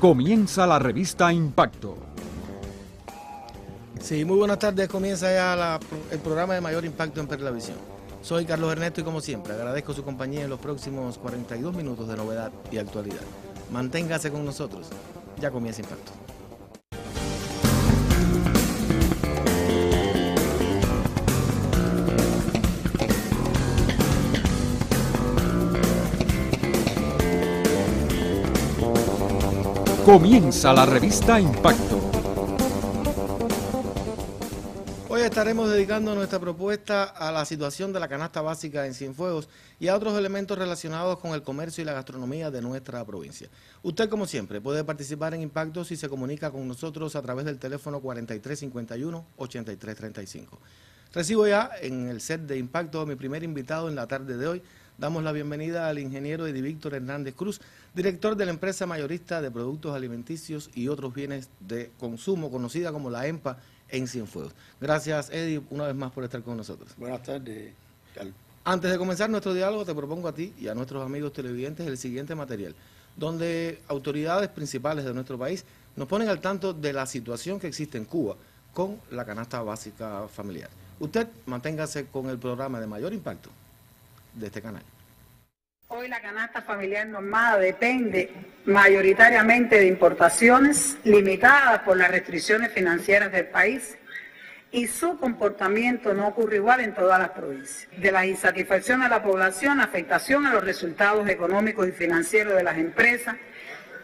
Comienza la revista Impacto. Sí, muy buenas tardes. Comienza ya el programa de mayor impacto en Perlavisión. Soy Carlos Ernesto y como siempre agradezco su compañía en los próximos 42 minutos de novedad y actualidad. Manténgase con nosotros. Ya comienza Impacto. Comienza la revista Impacto. Hoy estaremos dedicando nuestra propuesta a la situación de la canasta básica en Cienfuegos y a otros elementos relacionados con el comercio y la gastronomía de nuestra provincia. Usted, como siempre, puede participar en Impacto si se comunica con nosotros a través del teléfono 4351-8335. Recibo ya en el set de Impacto a mi primer invitado en la tarde de hoy. Damos la bienvenida al ingeniero Víctor Hernández Cruz, director de la empresa mayorista de productos alimenticios y otros bienes de consumo, conocida como la EMPA en Cienfuegos. Gracias, Eddie, una vez más por estar con nosotros. Buenas tardes, Antes de comenzar nuestro diálogo, te propongo a ti y a nuestros amigos televidentes el siguiente material, donde autoridades principales de nuestro país nos ponen al tanto de la situación que existe en Cuba con la canasta básica familiar. Usted manténgase con el programa de mayor impacto de este canal. Hoy la canasta familiar normada depende mayoritariamente de importaciones limitadas por las restricciones financieras del país y su comportamiento no ocurre igual en todas las provincias. De la insatisfacción de la población, afectación a los resultados económicos y financieros de las empresas,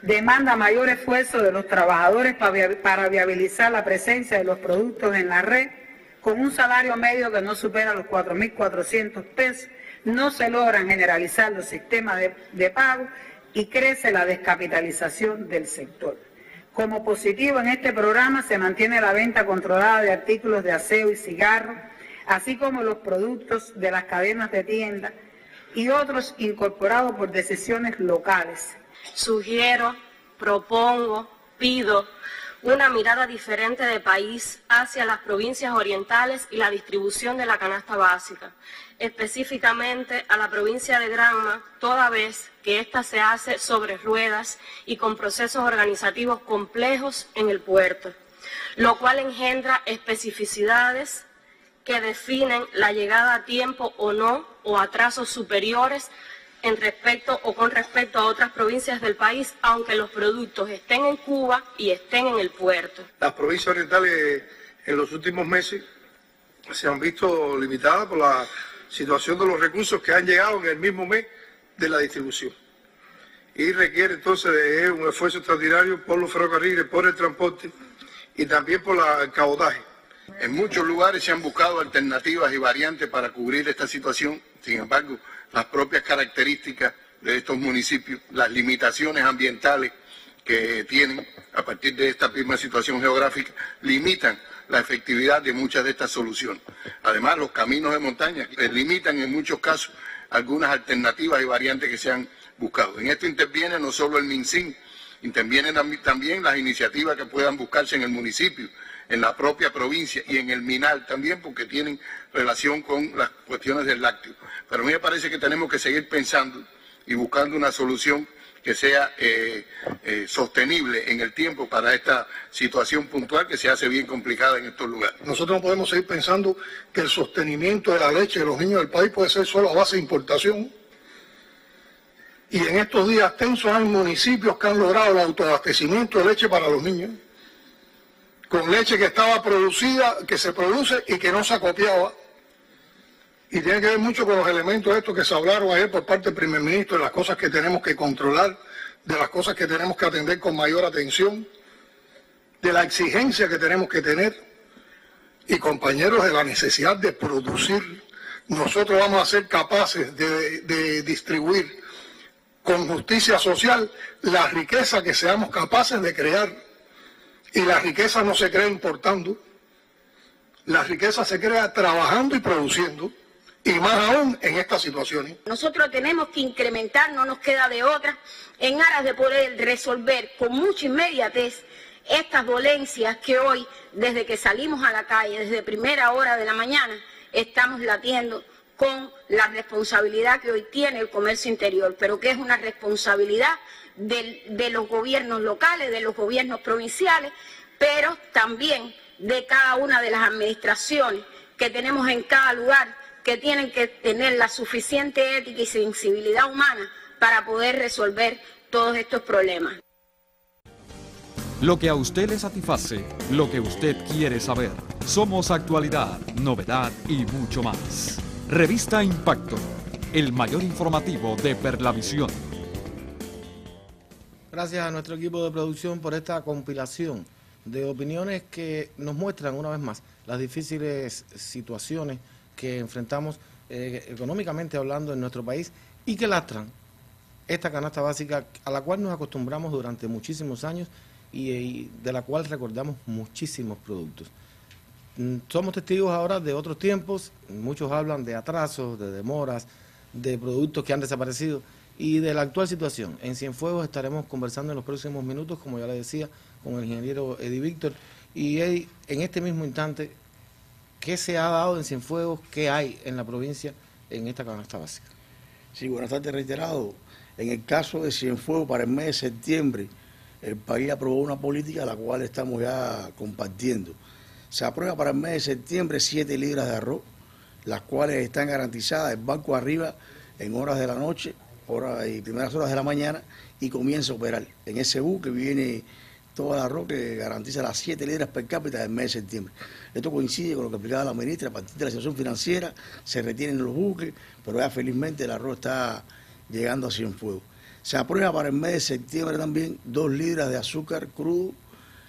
demanda mayor esfuerzo de los trabajadores para viabilizar la presencia de los productos en la red con un salario medio que no supera los 4.400 pesos no se logran generalizar los sistemas de, pago y crece la descapitalización del sector. Como positivo en este programa se mantiene la venta controlada de artículos de aseo y cigarro, así como los productos de las cadenas de tienda y otros incorporados por decisiones locales. Sugiero, propongo, pido una mirada diferente de país hacia las provincias orientales y la distribución de la canasta básica. Específicamente a la provincia de Granma, toda vez que ésta se hace sobre ruedas y con procesos organizativos complejos en el puerto, lo cual engendra especificidades que definen la llegada a tiempo o no o atrasos superiores en respecto o con respecto a otras provincias del país, aunque los productos estén en Cuba y estén en el puerto. Las provincias orientales en los últimos meses se han visto limitadas por la situación de los recursos que han llegado en el mismo mes de la distribución. Y requiere entonces de un esfuerzo extraordinario por los ferrocarriles, por el transporte y también por el cabotaje. En muchos lugares se han buscado alternativas y variantes para cubrir esta situación, sin embargo, las propias características de estos municipios, las limitaciones ambientales que tienen a partir de esta misma situación geográfica, limitan la efectividad de muchas de estas soluciones. Además, los caminos de montaña limitan en muchos casos algunas alternativas y variantes que se han buscado. En esto interviene no solo el MinSIN, intervienen también las iniciativas que puedan buscarse en el municipio, en la propia provincia y en el MINAL también, porque tienen relación con las cuestiones del lácteo. Pero a mí me parece que tenemos que seguir pensando y buscando una solución que sea eh, eh, sostenible en el tiempo para esta situación puntual que se hace bien complicada en estos lugares. Nosotros no podemos seguir pensando que el sostenimiento de la leche de los niños del país puede ser solo a base de importación. Y en estos días tensos hay municipios que han logrado el autoabastecimiento de leche para los niños, con leche que estaba producida, que se produce y que no se acopiaba y tiene que ver mucho con los elementos estos que se hablaron ayer por parte del primer ministro, de las cosas que tenemos que controlar, de las cosas que tenemos que atender con mayor atención, de la exigencia que tenemos que tener y compañeros de la necesidad de producir. Nosotros vamos a ser capaces de, de distribuir con justicia social la riqueza que seamos capaces de crear. Y la riqueza no se crea importando, la riqueza se crea trabajando y produciendo. Y más aún en estas situaciones. Nosotros tenemos que incrementar, no nos queda de otra, en aras de poder resolver con mucha inmediatez estas dolencias que hoy, desde que salimos a la calle, desde primera hora de la mañana, estamos latiendo con la responsabilidad que hoy tiene el comercio interior, pero que es una responsabilidad de los gobiernos locales, de los gobiernos provinciales, pero también de cada una de las administraciones que tenemos en cada lugar, que tienen que tener la suficiente ética y sensibilidad humana para poder resolver todos estos problemas. Lo que a usted le satisface, lo que usted quiere saber. Somos actualidad, novedad y mucho más. Revista Impacto, el mayor informativo de Perlavisión. Gracias a nuestro equipo de producción por esta compilación de opiniones que nos muestran una vez más las difíciles situaciones que enfrentamos eh, económicamente hablando en nuestro país y que lastran esta canasta básica a la cual nos acostumbramos durante muchísimos años y, de la cual recordamos muchísimos productos. Mm, somos testigos ahora de otros tiempos, muchos hablan de atrasos, de demoras, de productos que han desaparecido y de la actual situación. En Cienfuegos estaremos conversando en los próximos minutos, como ya le decía, con el ingeniero Eddie Víctor. Y Eddie, en este mismo instante, ¿qué se ha dado en Cienfuegos? ¿Qué hay en la provincia en esta canasta básica? Sí, buenas tardes, reiterado. En el caso de Cienfuegos, para el mes de septiembre, el país aprobó una política la cual estamos ya compartiendo. Se aprueba para el mes de septiembre 7 libras de arroz, las cuales están garantizadas el banco arriba en horas de la noche horas y primeras horas de la mañana y comienza a operar. En ese buque viene todo el arroz que garantiza las 7 libras per cápita del mes de septiembre. Esto coincide con lo que explicaba la ministra, a partir de la situación financiera se retienen los buques, pero ya felizmente el arroz está llegando a Cienfuegos. Se aprueba para el mes de septiembre también dos libras de azúcar crudo,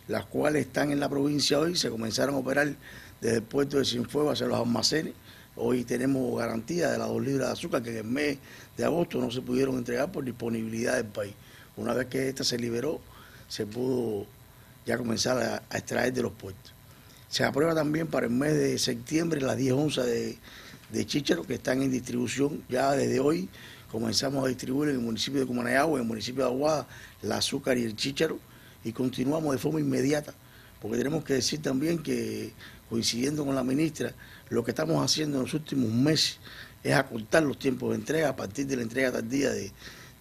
las cuales están en la provincia hoy, se comenzaron a operar desde el puerto de Cienfuegos hacia los almacenes. Hoy tenemos garantía de las dos libras de azúcar que en el mes de agosto no se pudieron entregar por disponibilidad del país. Una vez que esta se liberó, se pudo ya comenzar a, extraer de los puertos. Se aprueba también para el mes de septiembre las 10 onzas de, de que están en distribución. Ya desde hoy comenzamos a distribuir en el municipio de Cumanayagua, en el municipio de Aguada, el azúcar y el chícharo y continuamos de forma inmediata, porque tenemos que decir también que, coincidiendo con la ministra, lo que estamos haciendo en los últimos meses es acortar los tiempos de entrega a partir de la entrega tardía de,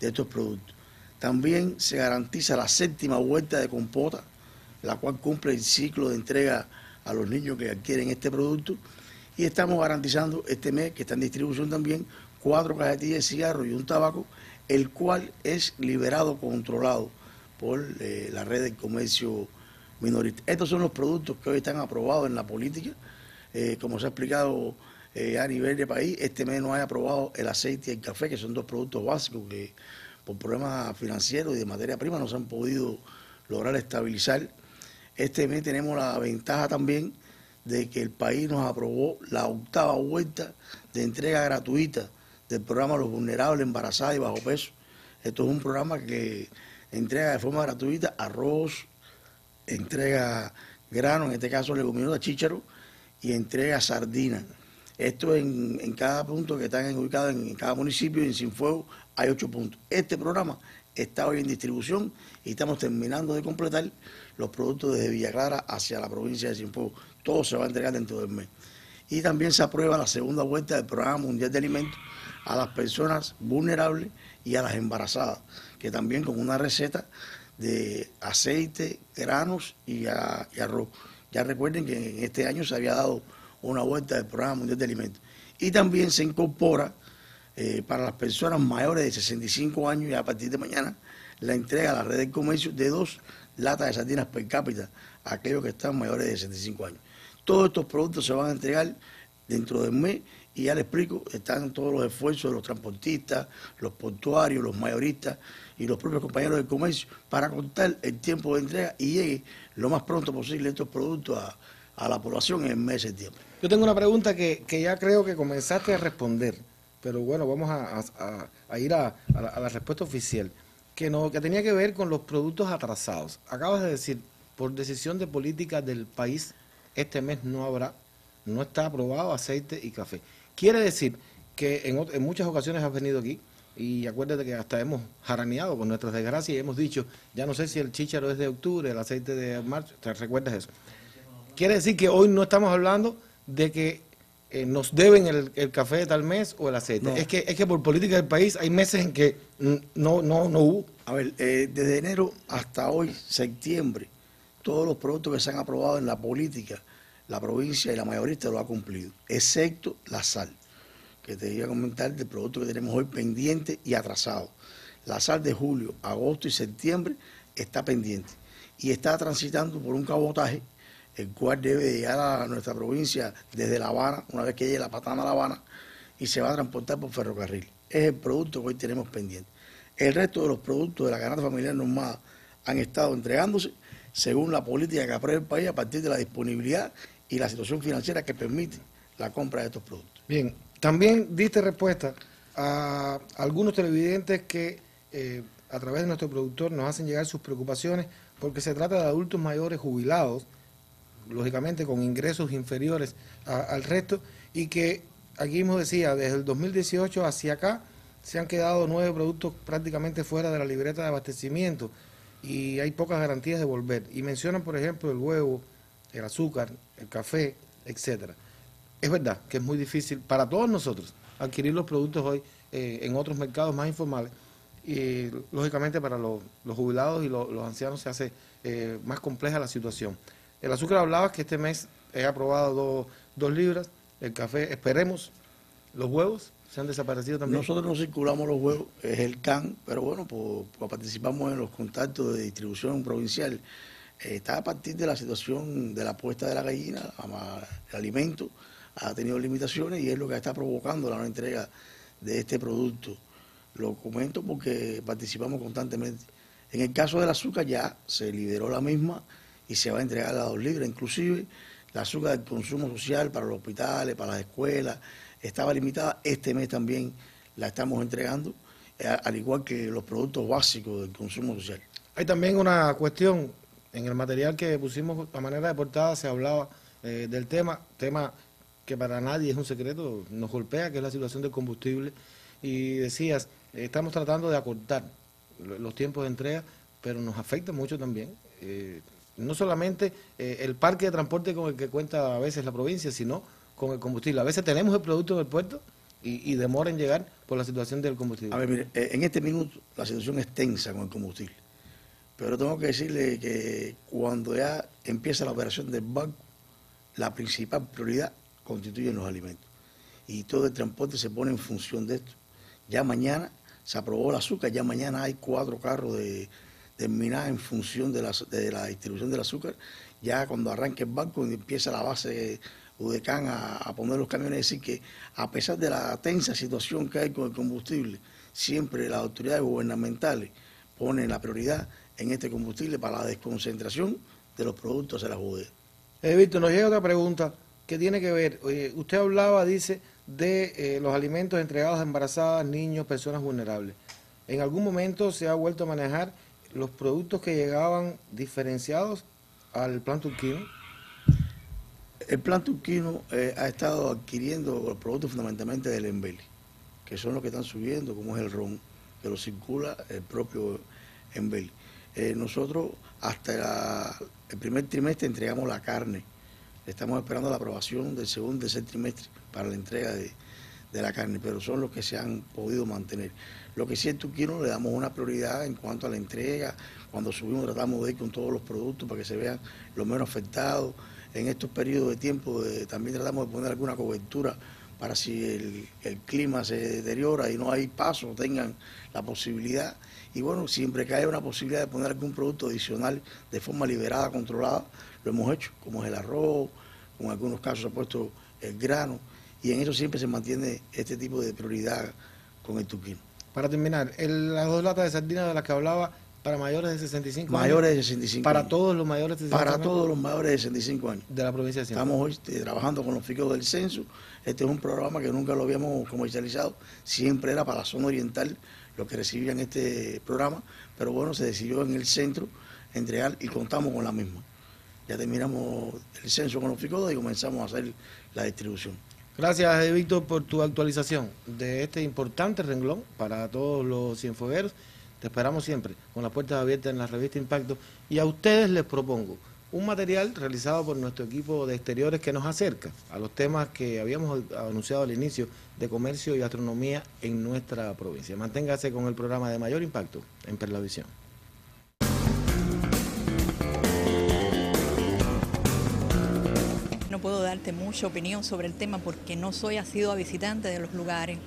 de estos productos. También se garantiza la séptima vuelta de compota, la cual cumple el ciclo de entrega a los niños que adquieren este producto. Y estamos garantizando este mes, que está en distribución también, cuatro cajetillas de cigarro y un tabaco, el cual es liberado, controlado por eh, la red de comercio minorista. Estos son los productos que hoy están aprobados en la política. Eh, como se ha explicado eh, a nivel de país, este mes no hay aprobado el aceite y el café, que son dos productos básicos que por problemas financieros y de materia prima no se han podido lograr estabilizar. Este mes tenemos la ventaja también de que el país nos aprobó la octava vuelta de entrega gratuita del programa Los Vulnerables, Embarazadas y Bajo Peso. Esto es un programa que entrega de forma gratuita arroz, entrega grano, en este caso leguminosa, chícharo, y entrega sardina. Esto en, en cada punto que están ubicados en, cada municipio y en Sinfuego hay ocho puntos. Este programa está hoy en distribución y estamos terminando de completar los productos desde Villa Clara hacia la provincia de Sinfuego. Todo se va a entregar dentro del mes. Y también se aprueba la segunda vuelta del Programa Mundial de Alimentos a las personas vulnerables y a las embarazadas, que también con una receta de aceite, granos y, arroz. Ya recuerden que en este año se había dado una vuelta del Programa Mundial de Alimentos. Y también se incorpora eh, para las personas mayores de 65 años y a partir de mañana la entrega a la red de comercio de dos latas de sardinas per cápita a aquellos que están mayores de 65 años. Todos estos productos se van a entregar dentro del mes y ya le explico, están todos los esfuerzos de los transportistas, los portuarios, los mayoristas y los propios compañeros del comercio para cortar el tiempo de entrega y llegue lo más pronto posible estos productos a, la población en el mes de septiembre. Yo tengo una pregunta que, ya creo que comenzaste a responder, pero bueno, vamos a, ir a, la, respuesta oficial, que, no, que tenía que ver con los productos atrasados. Acabas de decir, por decisión de política del país, este mes no habrá, no está aprobado aceite y café. Quiere decir que en, muchas ocasiones has venido aquí y acuérdate que hasta hemos jaraneado con nuestras desgracias y hemos dicho, ya no sé si el chícharo es de octubre, el aceite de marzo, ¿te recuerdas eso? Quiere decir que hoy no estamos hablando de que eh, nos deben el, café de tal mes o el aceite. Es, que, es que por política del país hay meses en que no, no, no hubo. A ver, eh, desde enero hasta hoy, septiembre, todos los productos que se han aprobado en la política, la provincia y la mayorista lo ha cumplido, excepto la sal, que te iba a comentar del producto que tenemos hoy pendiente y atrasado. La sal de julio, agosto y septiembre está pendiente y está transitando por un cabotaje el cual debe llegar a nuestra provincia desde La Habana, una vez que llegue la patana a La Habana, y se va a transportar por ferrocarril. Es el producto que hoy tenemos pendiente. El resto de los productos de la canasta familiar normada han estado entregándose según la política que aprueba el país a partir de la disponibilidad y la situación financiera que permite la compra de estos productos. Bien, también diste respuesta a algunos televidentes que eh, a través de nuestro productor nos hacen llegar sus preocupaciones porque se trata de adultos mayores jubilados lógicamente con ingresos inferiores al resto, y que aquí mismo decía, desde el 2018 hacia acá se han quedado nueve productos prácticamente fuera de la libreta de abastecimiento y hay pocas garantías de volver. Y mencionan, por ejemplo, el huevo, el azúcar, el café, etcétera. Es verdad que es muy difícil para todos nosotros adquirir los productos hoy eh, en otros mercados más informales y lógicamente para los, jubilados y los, ancianos se hace eh, más compleja la situación. El azúcar hablaba que este mes he aprobado dos, libras, el café, esperemos, los huevos se han desaparecido también. Nosotros no circulamos los huevos, es el CAN, pero bueno, pues participamos en los contactos de distribución provincial. Eh, está a partir de la situación de la puesta de la gallina, el alimento ha tenido limitaciones y es lo que está provocando la no entrega de este producto. Lo comento porque participamos constantemente. En el caso del azúcar ya se liberó la misma y se va a entregar a dos libres. Inclusive la azúcar del consumo social para los hospitales, para las escuelas, estaba limitada. Este mes también la estamos entregando, eh, al igual que los productos básicos del consumo social. Hay también una cuestión, en el material que pusimos a manera de portada se hablaba eh, del tema, tema que para nadie es un secreto, nos golpea, que es la situación del combustible. Y decías, estamos tratando de acortar los tiempos de entrega, pero nos afecta mucho también. Eh, no solamente eh, el parque de transporte con el que cuenta a veces la provincia, sino con el combustible. A veces tenemos el producto en el puerto y, demora en llegar por la situación del combustible. A ver, mire, eh, en este minuto la situación es tensa con el combustible. Pero tengo que decirle que cuando ya empieza la operación del banco, la principal prioridad constituyen los alimentos. Y todo el transporte se pone en función de esto. Ya mañana se aprobó el azúcar, ya mañana hay cuatro carros de, termina en función de la, de distribución del azúcar. Ya cuando arranque el banco empieza la base UDECAN a, poner los camiones, es decir que a pesar de la tensa situación que hay con el combustible, siempre las autoridades gubernamentales ponen la prioridad en este combustible para la desconcentración de los productos de la judería. Eh, Víctor, nos llega otra pregunta que tiene que ver, usted hablaba, dice, de eh, los alimentos entregados a embarazadas, niños, personas vulnerables. ¿En algún momento se ha vuelto a manejar los productos que llegaban diferenciados al plan turquino? El plan turquino eh, ha estado adquiriendo los productos fundamentalmente del Embeli, que son los que están subiendo, como es el ron, que lo circula el propio Embeli. Eh, nosotros hasta el primer trimestre entregamos la carne. Estamos esperando la aprobación del segundo y tercer trimestre para la entrega de, de la carne, pero son los que se han podido mantener. Lo que sí en Turquino le damos una prioridad en cuanto a la entrega, cuando subimos tratamos de ir con todos los productos para que se vean los menos afectados. En estos periodos de tiempo también tratamos de poner alguna cobertura para si el, el, clima se deteriora y no hay paso, tengan la posibilidad. Y bueno, siempre que haya una posibilidad de poner algún producto adicional de forma liberada, controlada, lo hemos hecho, como es el arroz, como en algunos casos se ha puesto el grano y en eso siempre se mantiene este tipo de prioridad con el turquino. Para terminar, las dos latas de sardinas de las que hablaba para mayores de 65 años. Mayores de 65 Para todos los mayores de 65 Para todos los mayores de 65 años. De la provincia de Estamos hoy eh, trabajando con los ficos del censo. Este es un programa que nunca lo habíamos comercializado. Siempre era para la zona oriental lo que recibían este programa. Pero bueno, se decidió en el centro entregar y contamos con la misma. Ya terminamos el censo con los ficos y comenzamos a hacer la distribución. Gracias, Víctor, por tu actualización de este importante renglón para todos los cienfuegueros. Te esperamos siempre con las puertas abiertas en la revista Impacto. Y a ustedes les propongo un material realizado por nuestro equipo de exteriores que nos acerca a los temas que habíamos anunciado al inicio de comercio y gastronomía en nuestra provincia. Manténgase con el programa de mayor impacto en Perlavisión. Darte mucha opinión sobre el tema porque no soy asidua visitante de los lugares,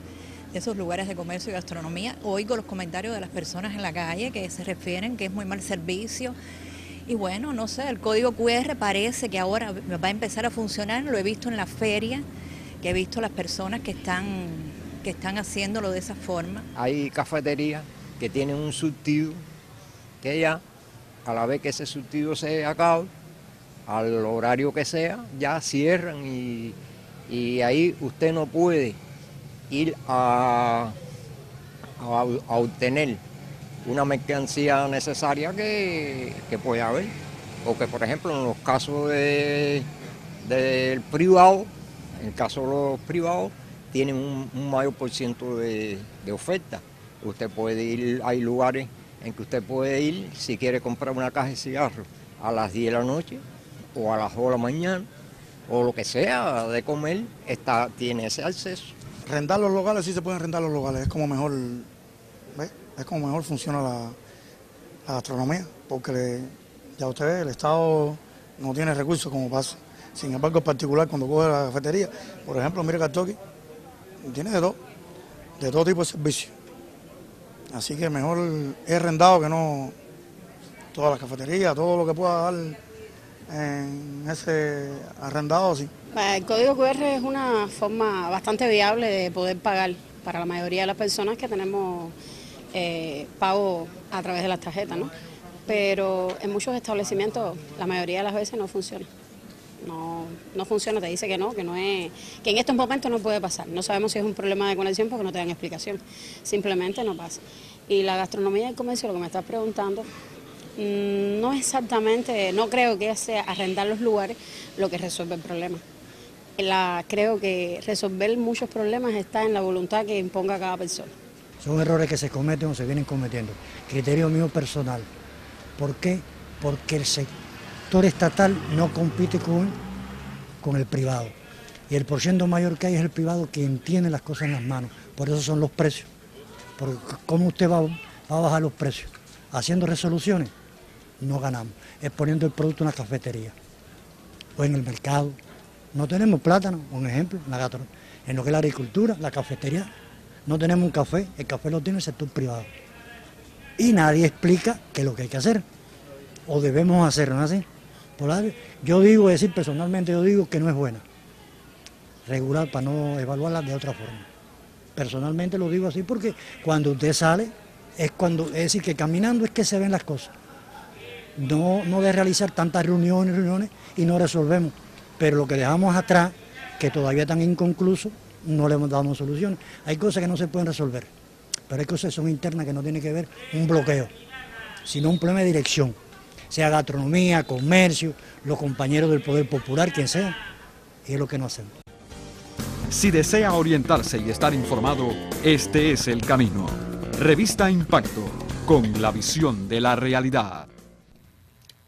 de esos lugares de comercio y gastronomía. Oigo los comentarios de las personas en la calle que se refieren que es muy mal servicio. Y bueno, no sé, el código QR parece que ahora va a empezar a funcionar, lo he visto en la feria, que he visto las personas que están, que están haciéndolo de esa forma. Hay cafeterías que tienen un surtido que ya, a la vez que ese surtido se acabe, al horario que sea, ya cierran y, y ahí usted no puede ir a, a, obtener una mercancía necesaria que, que puede haber. Porque, por ejemplo, en los casos de, del privado, en el caso de los privados, tienen un, un mayor por ciento de, de oferta. Usted puede ir, hay lugares en que usted puede ir si quiere comprar una caja de cigarros a las 10 de la noche o a las 2 de la mañana o lo que sea de comer, está, tiene ese acceso. Rentar los locales, sí se pueden rentar los locales, es como mejor, es como mejor funciona la, gastronomía, porque ya usted ve, el Estado no tiene recursos como pasa. Sin embargo, en particular, cuando coge la cafetería, por ejemplo, mire Cartoki, tiene de todo, de todo tipo de servicios. Así que mejor es rendado que no todas las cafeterías, todo lo que pueda dar en ese arrendado, sí. El código QR es una forma bastante viable de poder pagar para la mayoría de las personas que tenemos eh, pago a través de las tarjetas, ¿no? Pero en muchos establecimientos la mayoría de las veces no funciona. No, no funciona, te dice que no, que no es, que en estos momentos no puede pasar. No sabemos si es un problema de conexión porque no te dan explicación. Simplemente no pasa. Y la gastronomía y el comercio, lo que me estás preguntando, no exactamente, no creo que sea arrendar los lugares lo que resuelve el problema. Creo que resolver muchos problemas está en la voluntad que imponga cada persona. Son errores que se cometen o se vienen cometiendo. Criterio mío personal. ¿Por qué? Porque el sector estatal no compite con, con el privado. Y el porciento mayor que hay es el privado quien tiene las cosas en las manos. Por eso son los precios. Porque ¿cómo usted va a bajar los precios? Haciendo resoluciones, no ganamos. Es poniendo el producto en la cafetería o en el mercado. No tenemos plátano, un ejemplo, en, la en lo que es la agricultura, la cafetería. No tenemos un café, el café lo tiene el sector privado. Y nadie explica qué es lo que hay que hacer. O debemos hacer, ¿no es así? Por yo digo, es decir, personalmente yo digo que no es buena. Regular para no evaluarla de otra forma. Personalmente lo digo así porque cuando usted sale, es cuando, es decir, que caminando es que se ven las cosas. No, no de realizar tantas reuniones, reuniones y no resolvemos. Pero lo que dejamos atrás, que todavía están inconclusos, no le hemos dado soluciones. Hay cosas que no se pueden resolver, pero hay cosas que son internas que no tienen que ver un bloqueo, sino un problema de dirección, sea gastronomía, comercio, los compañeros del Poder Popular, quien sea, y es lo que no hacemos. Si desea orientarse y estar informado, este es el camino. Revista Impacto, con la visión de la realidad.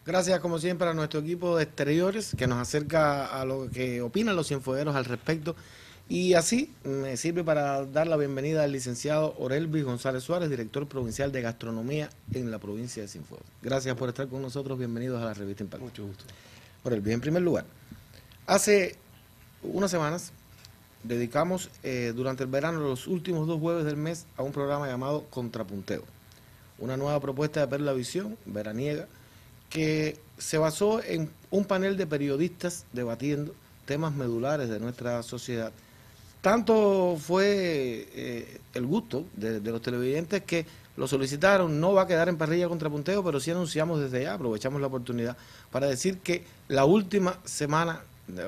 Gracias, como siempre, a nuestro equipo de exteriores que nos acerca a lo que opinan los cienfuegueros al respecto. Y así me sirve para dar la bienvenida al licenciado Orelvis González Suárez, director provincial de gastronomía en la provincia de Cienfuegos. Gracias por estar con nosotros. Bienvenidos a la revista Impacto. Mucho gusto. Orelvis, en primer lugar, hace unas semanas dedicamos eh, durante el verano los últimos dos jueves del mes a un programa llamado Contrapunteo, una nueva propuesta de Perla Visión, veraniega, que se basó en un panel de periodistas debatiendo temas medulares de nuestra sociedad. Tanto fue eh, el gusto de, los televidentes que lo solicitaron, no va a quedar en parrilla contrapunteo, pero sí anunciamos desde ya, aprovechamos la oportunidad para decir que la última semana,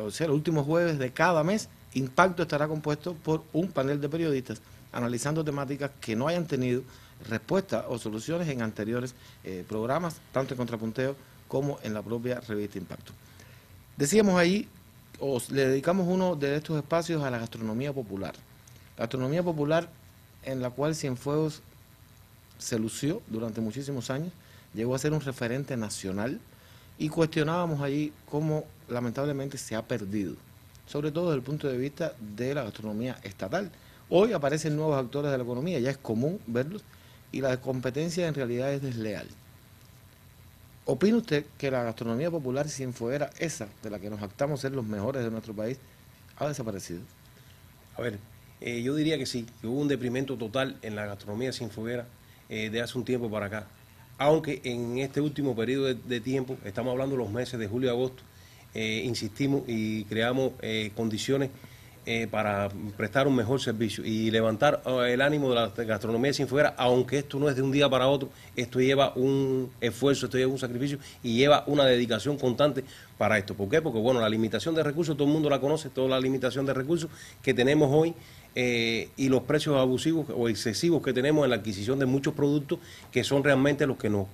o sea, los últimos jueves de cada mes, Impacto estará compuesto por un panel de periodistas analizando temáticas que no hayan tenido respuesta o soluciones en anteriores eh, programas, tanto en Contrapunteo como en la propia revista Impacto. Decíamos ahí, o le dedicamos uno de estos espacios a la gastronomía popular. Gastronomía popular en la cual Cienfuegos se lució durante muchísimos años, llegó a ser un referente nacional y cuestionábamos allí cómo lamentablemente se ha perdido, sobre todo desde el punto de vista de la gastronomía estatal. Hoy aparecen nuevos actores de la economía, ya es común verlos, y la competencia en realidad es desleal. ¿Opina usted que la gastronomía popular, si fuera esa de la que nos actamos ser los mejores de nuestro país, ha desaparecido? A ver, eh, yo diría que sí, que hubo un deprimento total en la gastronomía sin foguera eh, de hace un tiempo para acá. Aunque en este último periodo de, tiempo, estamos hablando de los meses de julio y agosto, eh, insistimos y creamos condiciones eh, para prestar un mejor servicio y levantar eh, el ánimo de la gastronomía sin fuera, aunque esto no es de un día para otro, esto lleva un esfuerzo, esto lleva un sacrificio y lleva una dedicación constante para esto. ¿Por qué? Porque bueno, la limitación de recursos, todo el mundo la conoce, toda la limitación de recursos que tenemos hoy eh, y los precios abusivos o excesivos que tenemos en la adquisición de muchos productos que son realmente los que nos,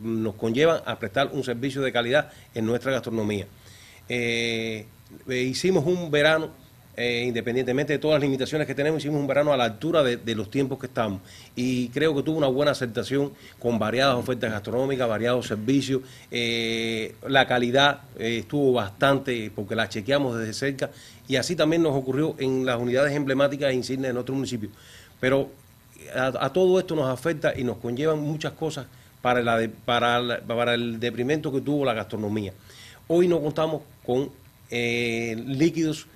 nos conllevan a prestar un servicio de calidad en nuestra gastronomía. hicimos un verano eh, independientemente de todas las limitaciones que tenemos, hicimos un verano a la altura de, los tiempos que estamos. Y creo que tuvo una buena aceptación con variadas ofertas gastronómicas, variados servicios. Eh, la calidad eh, estuvo bastante, porque la chequeamos desde cerca. Y así también nos ocurrió en las unidades emblemáticas e insignes de nuestro municipio. Pero a, todo esto nos afecta y nos conllevan muchas cosas para, la para, para el deprimento que tuvo la gastronomía. Hoy no contamos con líquidos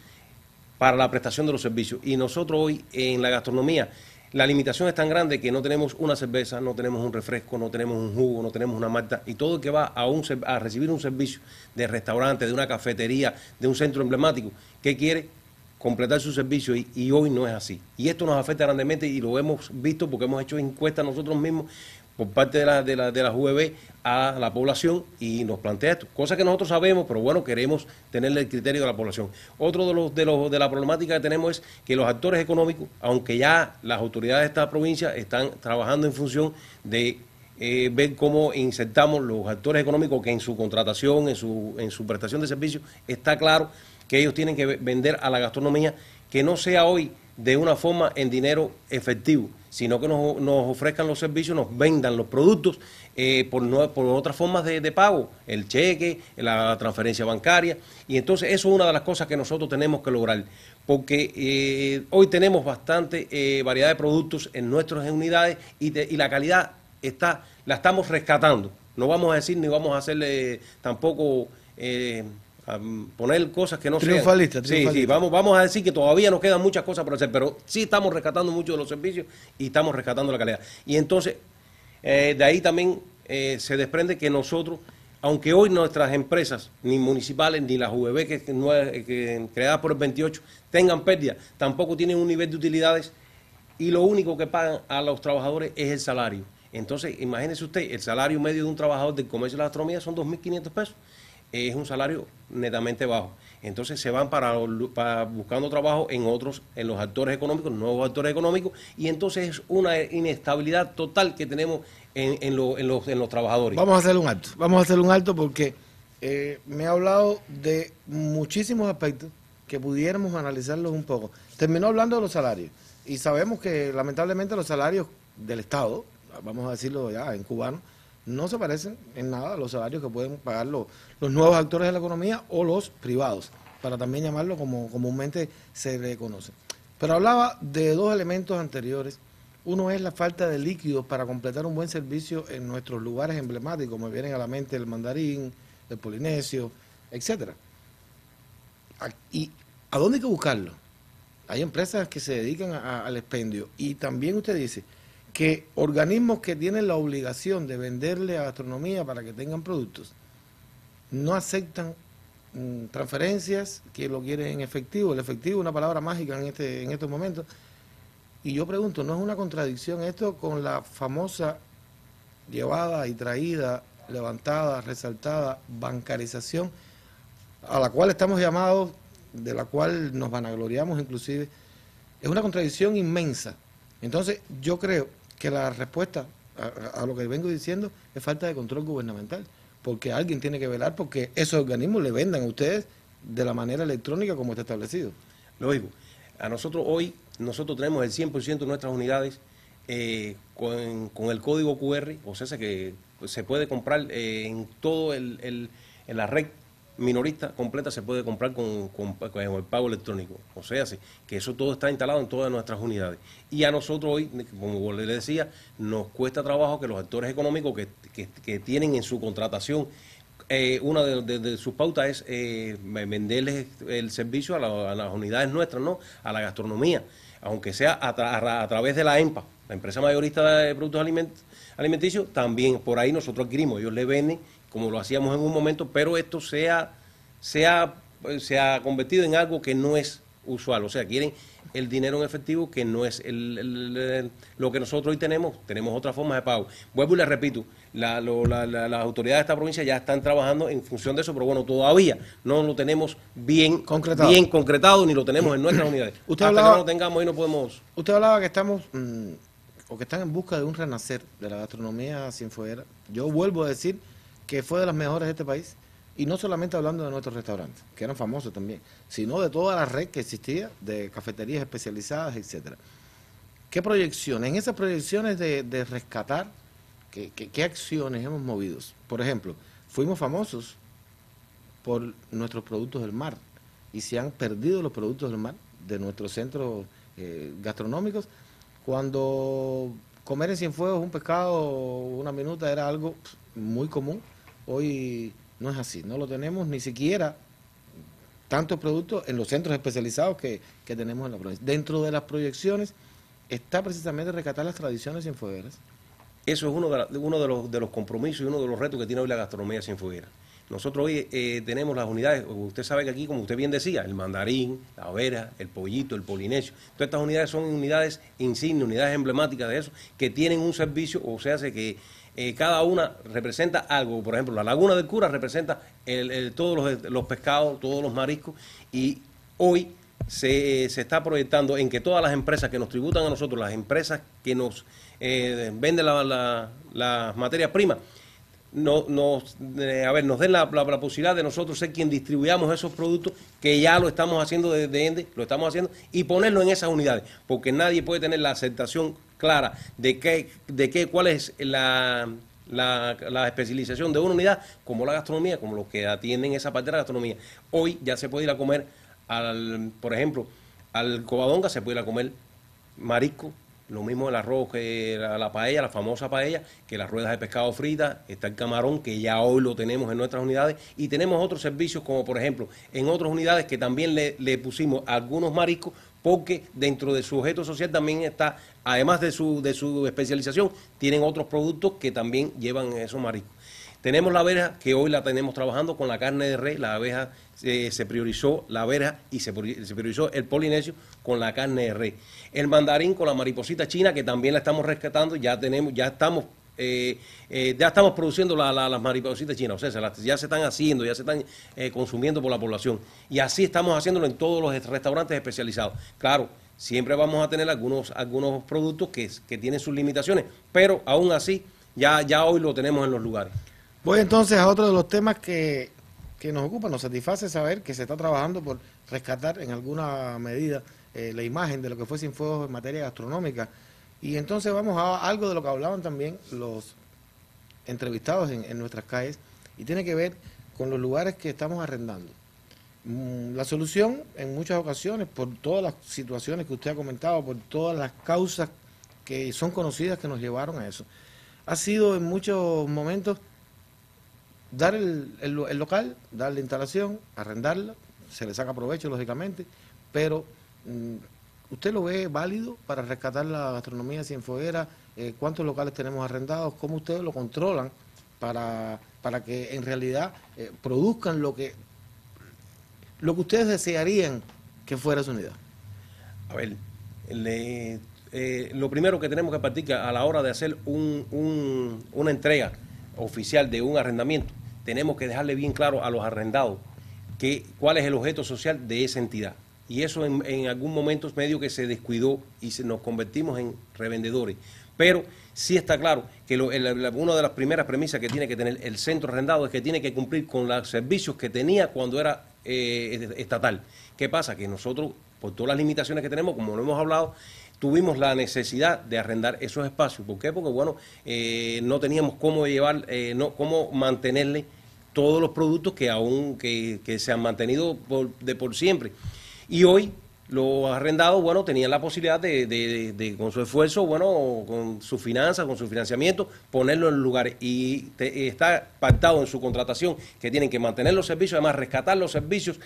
para la prestación de los servicios. Y nosotros hoy en la gastronomía, la limitación es tan grande que no tenemos una cerveza, no tenemos un refresco, no tenemos un jugo, no tenemos una malta y todo el que va a, un, a recibir un servicio de restaurante, de una cafetería, de un centro emblemático, ¿qué quiere? completar su servicio y, hoy no es así. Y esto nos afecta grandemente y lo hemos visto porque hemos hecho encuestas nosotros mismos por parte de la, de la, de la UVB a la población y nos plantea esto, cosa que nosotros sabemos, pero bueno, queremos tenerle el criterio de la población. Otro de los de los de la problemática que tenemos es que los actores económicos, aunque ya las autoridades de esta provincia están trabajando en función de eh, ver cómo insertamos los actores económicos que en su contratación, en su, en su prestación de servicios, está claro que ellos tienen que vender a la gastronomía que no sea hoy de una forma en dinero efectivo, sino que nos, ofrezcan los servicios, nos vendan los productos eh, por, por otras formas de, pago, el cheque, la transferencia bancaria. Y entonces eso es una de las cosas que nosotros tenemos que lograr, porque eh, hoy tenemos bastante eh, variedad de productos en nuestras unidades y, y la calidad está la estamos rescatando. No vamos a decir ni vamos a hacerle tampoco poner cosas que no triunfalista, sean. Sí, sí, vamos, vamos a decir que todavía nos quedan muchas cosas por hacer, pero sí estamos rescatando mucho de los servicios y estamos rescatando la calidad. Y entonces, eh, de ahí también eh, se desprende que nosotros, aunque hoy nuestras empresas, ni municipales, ni las UVB que, que, creadas por el 28, tengan pérdida, tampoco tienen un nivel de utilidades y lo único que pagan a los trabajadores es el salario. Entonces, imagínese usted, el salario medio de un trabajador del comercio de la gastronomía son 2.500 pesos es un salario netamente bajo. Entonces se van para, buscando trabajo en otros, en los actores económicos, nuevos actores económicos, y entonces es una inestabilidad total que tenemos en, los, en los, trabajadores. Vamos a hacer un alto, vamos a hacer un alto porque eh, me ha hablado de muchísimos aspectos que pudiéramos analizarlos un poco. Terminó hablando de los salarios, y sabemos que lamentablemente los salarios del Estado, vamos a decirlo ya en cubano, no se parecen en nada a los salarios que pueden pagar los, nuevos actores de la economía o los privados, para también llamarlo como comúnmente se le conoce. Pero hablaba de dos elementos anteriores. Uno es la falta de líquidos para completar un buen servicio en nuestros lugares emblemáticos, me vienen a la mente el mandarín, el polinesio, etcétera. ¿Y a dónde hay que buscarlo? Hay empresas que se dedican al expendio. Y también usted dice, que organismos que tienen la obligación de venderle a gastronomía para que tengan productos no aceptan mm, transferencias que lo quieren en efectivo. El efectivo es una palabra mágica en, este, en estos momentos. Y yo pregunto, ¿no es una contradicción esto con la famosa llevada y traída, levantada, resaltada bancarización a la cual estamos llamados, de la cual nos vanagloriamos inclusive? Es una contradicción inmensa. Entonces, yo creo que la respuesta a, lo que vengo diciendo es falta de control gubernamental, porque alguien tiene que velar porque esos organismos le vendan a ustedes de la manera electrónica como está establecido. Lógico. A nosotros hoy, nosotros tenemos el 100% de nuestras unidades eh, con, el código QR, o sea, que se puede comprar eh, en todo el, en la red minorista completa se puede comprar con, el pago electrónico. O sea, sí, que eso todo está instalado en todas nuestras unidades. Y a nosotros hoy, como le decía, nos cuesta trabajo que los actores económicos que, tienen en su contratación eh, una de, sus pautas es eh, venderles el servicio a, la- a las unidades nuestras, ¿no? A la gastronomía, aunque sea a, tra- a ra- a través de la EMPA, la empresa mayorista de productos aliment- alimenticios, también por ahí nosotros adquirimos, ellos le venden como lo hacíamos en un momento, pero esto se ha, se ha, se ha convertido en algo que no es usual, o sea, quieren el dinero en efectivo que no es el- el- el- lo que nosotros hoy tenemos, tenemos otras formas de pago. Vuelvo y le repito, la- lo- la- la- las autoridades de esta provincia ya están trabajando en función de eso, pero bueno, todavía no lo tenemos bien Concretado. bien concretado ni lo tenemos en nuestras unidades. Usted Hasta hablaba- que no lo tengamos y no podemos... Usted hablaba que estamos, mm, o que están en busca de un renacer de la gastronomía cienfueguera. Yo vuelvo a decir que fue de las mejores de este país, y no solamente hablando de nuestros restaurantes, que eran famosos también, sino de toda la red que existía de cafeterías especializadas, etcétera. ¿Qué proyecciones? En esas proyecciones de, de rescatar, ¿qué, acciones hemos movido? Por ejemplo, fuimos famosos por nuestros productos del mar y se han perdido los productos del mar de nuestros centros eh, gastronómicos cuando comer en Cienfuegos un pescado una minuta era algo muy común hoy no es así no lo tenemos ni siquiera tantos productos en los centros especializados que, que tenemos en la provincia dentro de las proyecciones está precisamente rescatar las tradiciones cienfuegueras Eso es uno de, uno de los, de los compromisos y uno de los retos que tiene hoy la gastronomía cienfueguera. Nosotros hoy eh, tenemos las unidades, usted sabe que aquí, como usted bien decía, el mandarín, la vera, el pollito, el polinesio, todas estas unidades son unidades insignes, unidades emblemáticas de eso, que tienen un servicio, o sea, hace que eh, cada una representa algo. Por ejemplo, la Laguna del Cura representa el- todos los, los pescados, todos los mariscos, y hoy se, se está proyectando en que todas las empresas que nos tributan a nosotros, las empresas que nos eh, venden la- la- las materias primas, no- nos, eh, a ver, nos den la, posibilidad de nosotros ser quien distribuyamos esos productos, que ya lo estamos haciendo desde ENDE, lo estamos haciendo, y ponerlo en esas unidades, porque nadie puede tener la aceptación clara de qué, de qué, cuál es la, la, especialización de una unidad, como la gastronomía, como los que atienden esa parte de la gastronomía. Hoy ya se puede ir a comer, al, por ejemplo, al cobadonga se puede ir a comer marisco, lo mismo el arroz que la, la paella, la famosa paella, que las ruedas de pescado fritas, está el camarón, que ya hoy lo tenemos en nuestras unidades, y tenemos otros servicios como por ejemplo en otras unidades que también le, le pusimos algunos mariscos, porque dentro de su objeto social también está, además de su, de su especialización, tienen otros productos que también llevan esos mariscos. Tenemos la abeja, que hoy la tenemos trabajando con la carne de res, la abeja eh, se priorizó la abeja y se, priori- se priorizó el polinesio con la carne de res. El mandarín con la mariposita china, que también la estamos rescatando, ya tenemos, ya estamos, eh, eh, ya estamos produciendo la- la- las maripositas chinas, o sea, ya se están haciendo, ya se están consumiendo por la población. Y así estamos haciéndolo en todos los restaurantes especializados. Claro, siempre vamos a tener algunos, algunos productos que, que tienen sus limitaciones, pero aún así, ya, ya hoy lo tenemos en los lugares. Voy entonces a otro de los temas que, que nos ocupa, nos satisface saber que se está trabajando por rescatar en alguna medida eh, la imagen de lo que fue Cienfuegos en materia gastronómica. Y entonces vamos a algo de lo que hablaban también los entrevistados en, en nuestras calles y tiene que ver con los lugares que estamos arrendando. Mm, La solución en muchas ocasiones, por todas las situaciones que usted ha comentado, por todas las causas que son conocidas que nos llevaron a eso, ha sido en muchos momentos dar el, el lo- el local, dar la instalación, arrendarla, se le saca provecho lógicamente, pero mm, ¿usted lo ve válido para rescatar la gastronomía cienfueguera? Eh, ¿Cuántos locales tenemos arrendados? ¿Cómo ustedes lo controlan para, para que en realidad eh, produzcan lo que, lo que ustedes desearían que fuera su unidad? A ver, eh, lo primero que tenemos que que a la hora de hacer un- un- una entrega oficial de un arrendamiento, tenemos que dejarle bien claro a los arrendados que, cuál es el objeto social de esa entidad. Y eso en, en algún momento medio que se descuidó y nos convertimos en revendedores. Pero sí está claro que lo- una de las primeras premisas que tiene que tener el centro arrendado es que tiene que cumplir con los servicios que tenía cuando era eh, estatal. ¿Qué pasa? Que nosotros, por todas las limitaciones que tenemos, como lo hemos hablado, tuvimos la necesidad de arrendar esos espacios. ¿Por qué? Porque, bueno, eh, no teníamos cómo llevar, eh, no, cómo mantenerle todos los productos que aún que, que se han mantenido por, de por siempre. Y hoy los arrendados, bueno, tenían la posibilidad de, de, con su esfuerzo, bueno, con su finanzas, con su financiamiento, ponerlo en lugares. Y está pactado en su contratación que tienen que mantener los servicios, además rescatar los servicios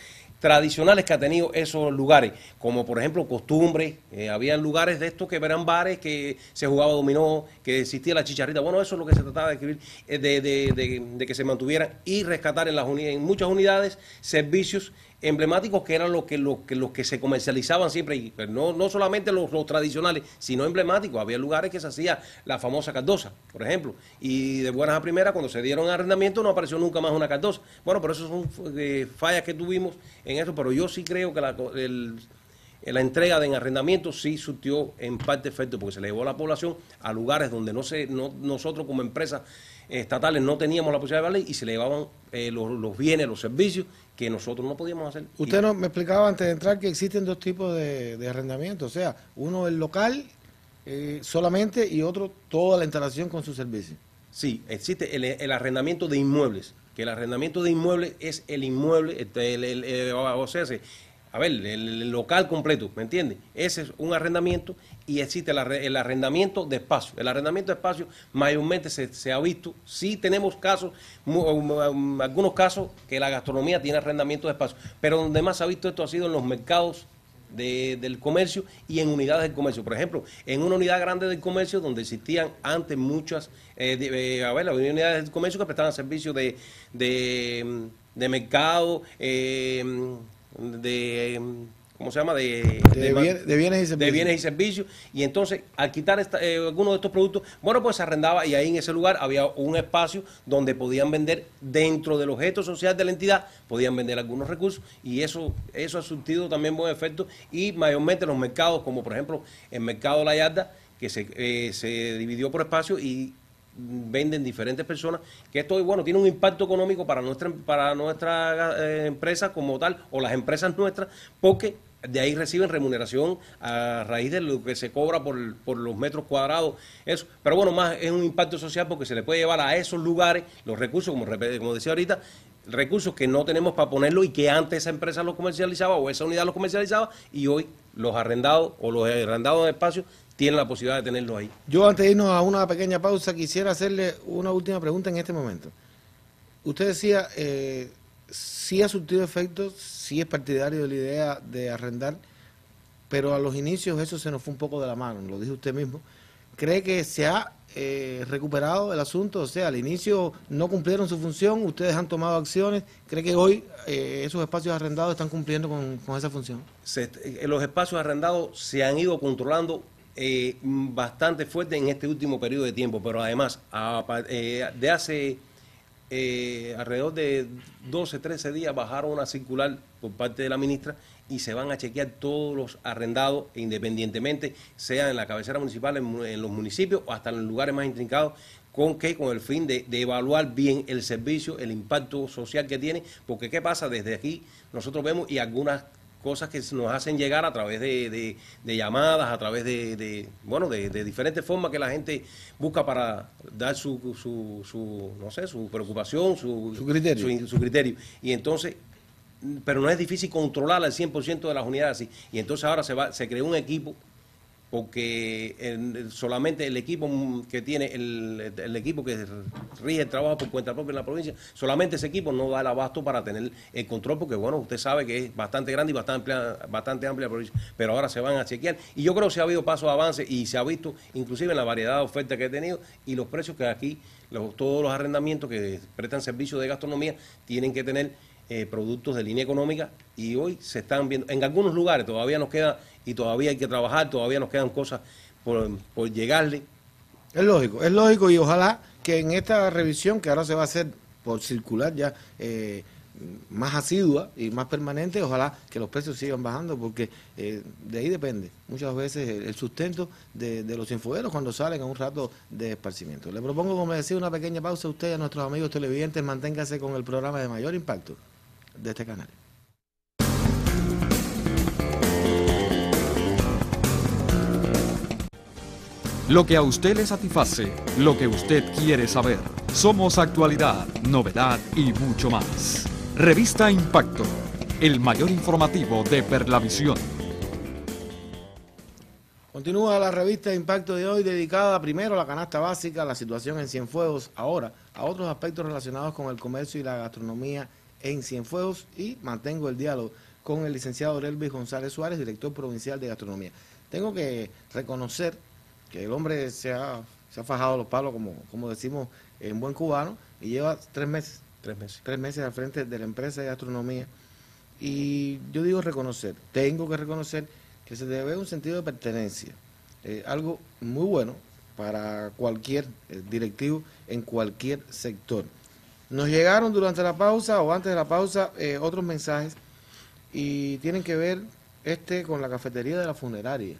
tradicionales que ha tenido esos lugares, como por ejemplo costumbre, eh, había lugares de estos que eran bares, que se jugaba dominó, que existía la chicharrita, bueno, eso es lo que se trataba de escribir, eh, de, de, de, que se mantuvieran y rescatar en, las en muchas unidades servicios emblemáticos que eran los que, los que, los que se comercializaban siempre, y pues, no, no solamente los, tradicionales, sino emblemáticos. Había lugares que se hacía la famosa cardosa, por ejemplo, y de buenas a primeras, cuando se dieron arrendamiento, no apareció nunca más una cardosa. Bueno, pero eso son eh, fallas que tuvimos en eso, pero yo sí creo que la, entrega de arrendamiento sí surtió en parte efecto, porque se le llevó a la población a lugares donde no se, no, nosotros como empresas estatales no teníamos la posibilidad de darle y se le llevaban eh, los, los bienes, los servicios que nosotros no podíamos hacer. Usted no, me explicaba antes de entrar que existen dos tipos de, de arrendamiento, o sea, uno el local eh, solamente y otro toda la instalación con su servicio. Sí, existe el, arrendamiento de inmuebles, que el arrendamiento de inmuebles es el inmueble, este, el, o sea, a ver, el, local completo, ¿me entiende? Ese es un arrendamiento y existe el, arrendamiento de espacio. El arrendamiento de espacio mayormente se, ha visto, sí tenemos casos, um, um, algunos casos que la gastronomía tiene arrendamiento de espacio, pero donde más se ha visto esto ha sido en los mercados del comercio y en unidades del comercio. Por ejemplo, en una unidad grande del comercio donde existían antes muchas, eh, eh, a ver, unidades del comercio que prestaban servicios de, de, de mercado, eh, de ¿cómo se llama? De, de, bienes y servicios. De bienes y servicios. Y entonces, al quitar eh, algunos de estos productos, bueno, pues se arrendaba y ahí en ese lugar había un espacio donde podían vender dentro del objeto social de la entidad, podían vender algunos recursos y eso, eso ha surtido también buen efecto. Y mayormente los mercados, como por ejemplo el mercado La Yarda, que se, eh, se dividió por espacio y venden diferentes personas, que esto bueno tiene un impacto económico para nuestra para nuestra eh, empresa como tal o las empresas nuestras porque de ahí reciben remuneración a raíz de lo que se cobra por, por, los metros cuadrados, eso. Pero bueno, más es un impacto social porque se le puede llevar a esos lugares los recursos, como, como decía ahorita, recursos que no tenemos para ponerlo y que antes esa empresa los comercializaba o esa unidad los comercializaba y hoy los arrendados o los arrendados de espacio tienen la posibilidad de tenerlo ahí. Yo antes de irnos a una pequeña pausa quisiera hacerle una última pregunta en este momento. Usted decía, eh, si ha surtido efectos, si es partidario de la idea de arrendar, pero a los inicios eso se nos fue un poco de la mano, lo dijo usted mismo. ¿Cree que se ha eh, recuperado el asunto? O sea, al inicio no cumplieron su función, ustedes han tomado acciones. ¿Cree que hoy eh, esos espacios arrendados están cumpliendo con, esa función? los espacios arrendados se han ido controlando eh, bastante fuerte en este último periodo de tiempo, pero además, eh, de hace eh, alrededor de 12, 13 días bajaron una circular por parte de la ministra y se van a chequear todos los arrendados independientemente, sea en la cabecera municipal, en, los municipios o hasta en los lugares más intrincados, con que con el fin de, evaluar bien el servicio, el impacto social que tiene, porque qué pasa desde aquí nosotros vemos y algunas cosas que nos hacen llegar a través de, llamadas, a través de, bueno, de, diferentes formas que la gente busca para dar su, su, su no sé, su preocupación, su, su criterio. Su, criterio. Y entonces, pero no es difícil controlar al 100% de las unidades así. Y entonces ahora se, va, se creó un equipo porque solamente el equipo que tiene, el, equipo que rige el trabajo por cuenta propia en la provincia, solamente ese equipo no da el abasto para tener el control, porque bueno, usted sabe que es bastante grande y bastante amplia, bastante amplia la provincia, pero ahora se van a chequear. Y yo creo que se ha habido paso de avance y se ha visto inclusive en la variedad de ofertas que he tenido y los precios que aquí, todos los arrendamientos que prestan servicios de gastronomía tienen que tener eh, productos de línea económica y hoy se están viendo, en algunos lugares todavía nos queda y todavía hay que trabajar, todavía nos quedan cosas por, por llegarle. Es lógico, es lógico y ojalá que en esta revisión que ahora se va a hacer por circular ya eh, más asidua y más permanente, ojalá que los precios sigan bajando porque eh, de ahí depende muchas veces el, sustento de, de los infogueros cuando salen a un rato de esparcimiento. Le propongo, como decía, una pequeña pausa a usted y a nuestros amigos televidentes, manténgase con el programa de mayor impacto de este canal. Lo que a usted le satisface, lo que usted quiere saber. Somos actualidad, novedad y mucho más. Revista Impacto, el mayor informativo de Perlavisión. Continúa la revista Impacto de hoy dedicada primero a la canasta básica, a la situación en Cienfuegos, ahora a otros aspectos relacionados con el comercio y la gastronomía en Cienfuegos y mantengo el diálogo con el licenciado Elvis González Suárez, director provincial de gastronomía. Tengo que reconocer que el hombre se ha, se ha fajado los palos, como, como decimos en buen cubano, y lleva tres meses. Tres meses. Tres meses al frente de la empresa de gastronomía. Y yo digo reconocer, tengo que reconocer que se debe un sentido de pertenencia. Eh, algo muy bueno para cualquier eh, directivo en cualquier sector. Nos llegaron durante la pausa o antes de la pausa eh, otros mensajes y tienen que ver este con la cafetería de la funeraria.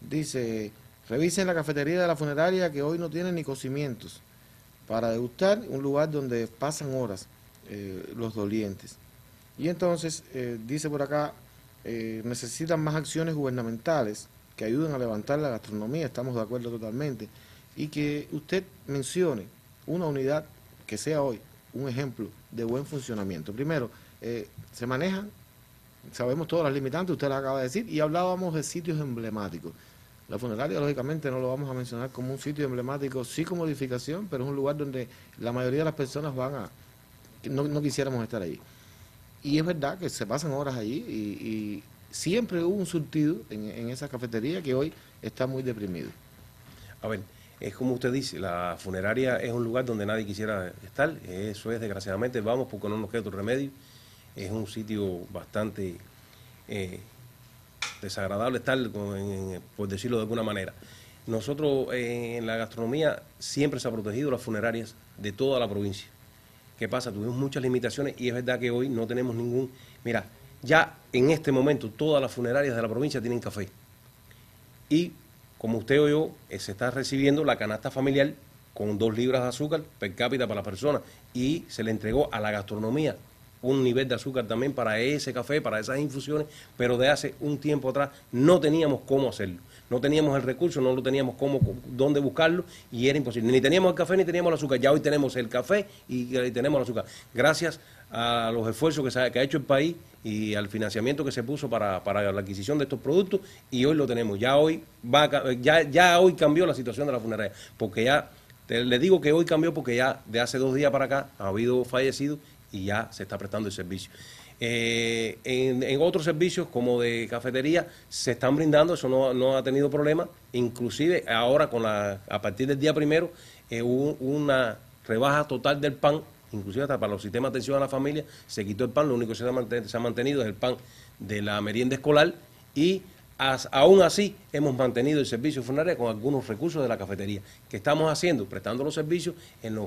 Dice, revisen la cafetería de la funeraria que hoy no tiene ni cocimientos para degustar un lugar donde pasan horas los dolientes. Y entonces, dice por acá, eh, necesitan más acciones gubernamentales que ayuden a levantar la gastronomía, estamos de acuerdo totalmente, y que usted mencione una unidad que sea hoy un ejemplo de buen funcionamiento. Primero, eh, se manejan, sabemos todas las limitantes, usted las acaba de decir, y hablábamos de sitios emblemáticos. La funeraria, lógicamente, no lo vamos a mencionar como un sitio emblemático, sí con modificación, pero es un lugar donde la mayoría de las personas van a... No, no quisiéramos estar ahí. Y es verdad que se pasan horas allí y, siempre hubo un surtido en, esa cafetería que hoy está muy deprimido. A ver, es como usted dice, la funeraria es un lugar donde nadie quisiera estar. Eso es, desgraciadamente, vamos porque no nos queda otro remedio. Es un sitio bastante eh, desagradable estar, por decirlo de alguna manera. Nosotros eh, en la gastronomía siempre se ha protegido las funerarias de toda la provincia. ¿Qué pasa? Tuvimos muchas limitaciones y es verdad que hoy no tenemos ningún... Mira, ya en este momento todas las funerarias de la provincia tienen café. Y como usted o yo, eh, se está recibiendo la canasta familiar con dos libras de azúcar per cápita para la persona y se le entregó a la gastronomía un nivel de azúcar también para ese café, para esas infusiones, pero de hace un tiempo atrás no teníamos cómo hacerlo no teníamos el recurso, no lo teníamos cómo, dónde buscarlo y era imposible. Ni teníamos el café ni teníamos el azúcar. Ya hoy tenemos el café y, tenemos el azúcar. Gracias a los esfuerzos que, se, que ha hecho el país y al financiamiento que se puso para, la adquisición de estos productos y hoy lo tenemos. Ya hoy va ya, ya hoy cambió la situación de la funeraria, porque ya le digo que hoy cambió porque ya de hace dos días para acá ha habido fallecidos y ya se está prestando el servicio. Eh, en, otros servicios como de cafetería se están brindando, eso no, ha tenido problema. Inclusive ahora con la, a partir del día primero eh, hubo una rebaja total del pan, inclusive hasta para los sistemas de atención a la familia, se quitó el pan, lo único que se ha mantenido es el pan de la merienda escolar y aún así, hemos mantenido el servicio funerario con algunos recursos de la cafetería. ¿Qué estamos haciendo? Prestando los servicios en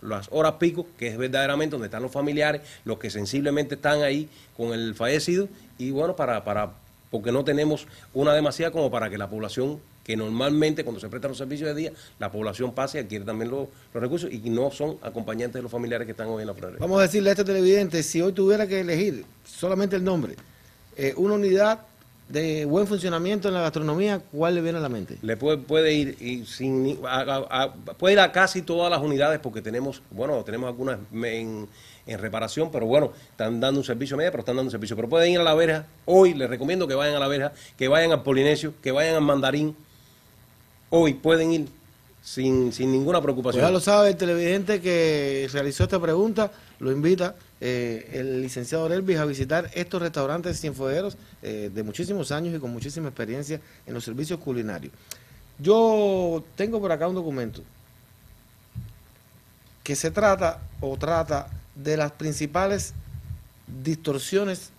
las horas pico, que es verdaderamente donde están los familiares, los que sensiblemente están ahí con el fallecido, y bueno, para, para porque no tenemos una demasiada como para que la población, que normalmente cuando se prestan los servicios de día, la población pase y adquiere también los, recursos y no son acompañantes de los familiares que están hoy en la funeraria. Vamos a decirle a este televidente, si hoy tuviera que elegir solamente el nombre, eh, una unidad de buen funcionamiento en la gastronomía, ¿cuál le viene a la mente? Le puede, puede ir y sin puede ir a casi todas las unidades porque tenemos, bueno, tenemos algunas en, reparación, pero bueno, están dando un servicio media, pero están dando un servicio. Pero pueden ir a la verja, hoy les recomiendo que vayan a la verja, que vayan al Polinesio, que vayan al Mandarín. Hoy pueden ir sin, sin ninguna preocupación. Pues ya lo sabe el televidente que realizó esta pregunta, lo invita eh, el licenciado Elvis a visitar estos restaurantes cienfuegueros eh, de muchísimos años y con muchísima experiencia en los servicios culinarios. Yo tengo por acá un documento que se trata o trata de las principales distorsiones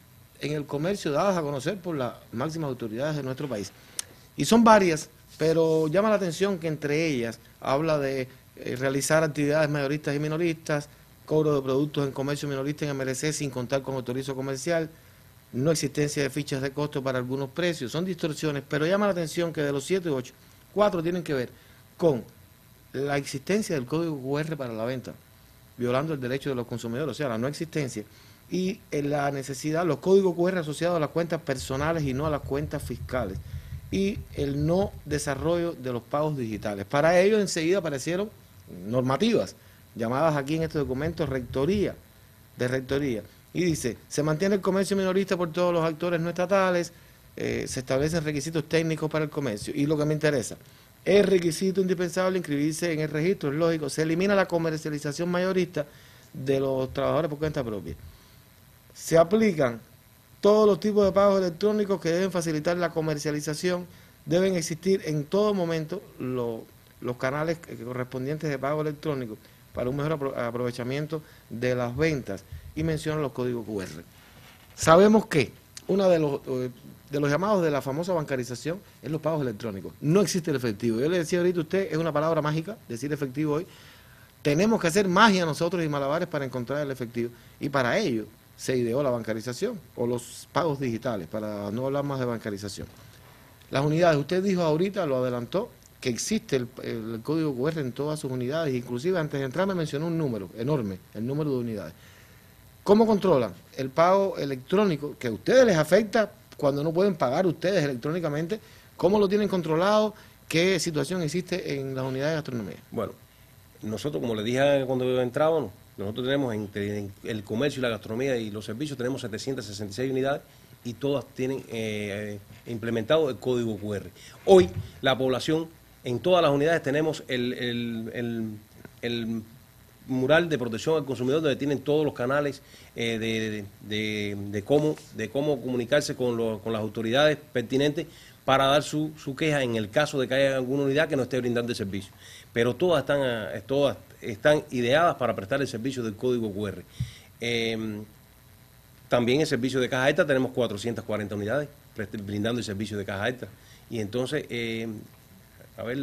en el comercio dadas a conocer por las máximas autoridades de nuestro país. Y son varias, pero llama la atención que entre ellas habla de eh, realizar actividades mayoristas y minoristas, cobro de productos en comercio minorista en MLC sin contar con autorizo comercial, no existencia de fichas de costo para algunos precios, son distorsiones, pero llama la atención que de los 7 y 8, 4 tienen que ver con la existencia del código QR para la venta, violando el derecho de los consumidores, o sea, la no existencia, y la necesidad, los códigos QR asociados a las cuentas personales y no a las cuentas fiscales, y el no desarrollo de los pagos digitales. Para ello enseguida aparecieron normativas llamadas aquí en este documento rectoría, de rectoría. Y dice, se mantiene el comercio minorista por todos los actores no estatales, eh, se establecen requisitos técnicos para el comercio. Y lo que me interesa, es requisito indispensable inscribirse en el registro, es lógico, se elimina la comercialización mayorista de los trabajadores por cuenta propia. Se aplican todos los tipos de pagos electrónicos que deben facilitar la comercialización, deben existir en todo momento los canales correspondientes de pago electrónico para un mejor aprovechamiento de las ventas y menciona los códigos QR. Sabemos que uno de los, eh, de los llamados de la famosa bancarización es los pagos electrónicos. No existe el efectivo. Yo le decía ahorita a usted, es una palabra mágica decir efectivo hoy. Tenemos que hacer magia nosotros y malabares para encontrar el efectivo. Y para ello se ideó la bancarización o los pagos digitales, para no hablar más de bancarización. Las unidades, usted dijo ahorita, lo adelantó, que existe el, código QR en todas sus unidades, inclusive antes de entrar me mencionó un número enorme, el número de unidades. ¿Cómo controlan el pago electrónico que a ustedes les afecta cuando no pueden pagar ustedes electrónicamente? ¿Cómo lo tienen controlado? ¿Qué situación existe en las unidades de gastronomía? Bueno, nosotros, como les dije cuando entrábamos, nosotros tenemos entre el comercio y la gastronomía y los servicios, tenemos 766 unidades y todas tienen eh, implementado el código QR. Hoy la población, en todas las unidades tenemos el, mural de protección al consumidor donde tienen todos los canales eh, de, cómo, comunicarse con, las autoridades pertinentes para dar su, queja en el caso de que haya alguna unidad que no esté brindando el servicio. Pero todas están, eh, ideadas para prestar el servicio del código QR. Em, también el servicio de caja extra tenemos 440 unidades brindando el servicio de caja extra. Y entonces, em, a ver...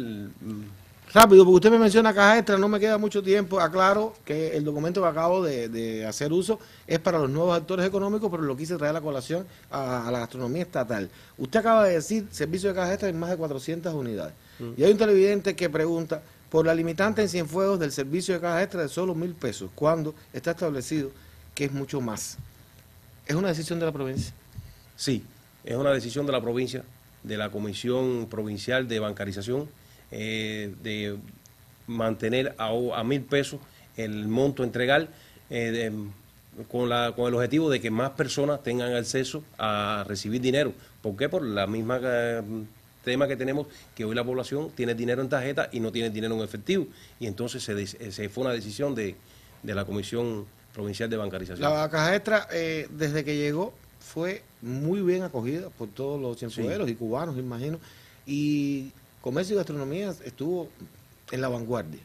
Rápido, porque usted me menciona caja extra, no me queda mucho tiempo. Aclaro que el documento que acabo de, hacer uso es para los nuevos actores económicos, pero lo quise traer a la colación a, la gastronomía estatal. Usted acaba de decir servicio de caja extra en más de 400 unidades. Mm. Y hay un televidente que pregunta por la limitante en Cienfuegos del servicio de caja extra de solo mil pesos, cuando está establecido que es mucho más. ¿Es una decisión de la provincia? Sí, es una decisión de la provincia, de la Comisión Provincial de Bancarización eh, de mantener a, mil pesos el monto entregar eh, con, la, con el objetivo de que más personas tengan acceso a recibir dinero. ¿Por qué? Por la misma eh, tema que tenemos, que hoy la población tiene dinero en tarjeta y no tiene dinero en efectivo. Y entonces se, fue una decisión de, la Comisión Provincial de Bancarización. La caja extra, desde que llegó, fue muy bien acogida por todos los cienfueros y cubanos, imagino. Y Comercio y gastronomía estuvo en la vanguardia.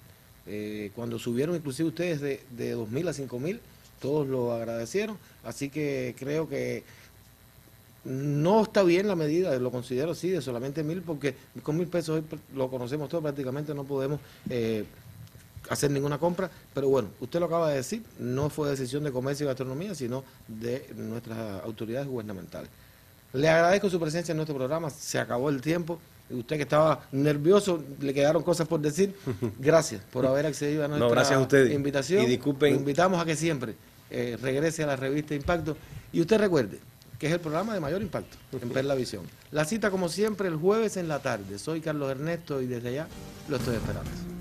Eh, cuando subieron inclusive ustedes de, de 2.000 a 5.000, todos lo agradecieron. Así que creo que no está bien la medida, lo considero así, de solamente mil, porque con mil pesos lo conocemos todos, prácticamente no podemos eh, hacer ninguna compra. Pero bueno, usted lo acaba de decir, no fue decisión de comercio y gastronomía, sino de nuestras autoridades gubernamentales. Le agradezco su presencia en nuestro programa, se acabó el tiempo usted que estaba nervioso, le quedaron cosas por decir. Gracias por haber accedido a nuestra invitación. Y disculpen. Invitamos a que siempre eh, regrese a la revista Impacto. Y usted recuerde que es el programa de mayor impacto en Perla Visión. La cita, como siempre, el jueves en la tarde. Soy Carlos Ernesto y desde allá lo estoy esperando.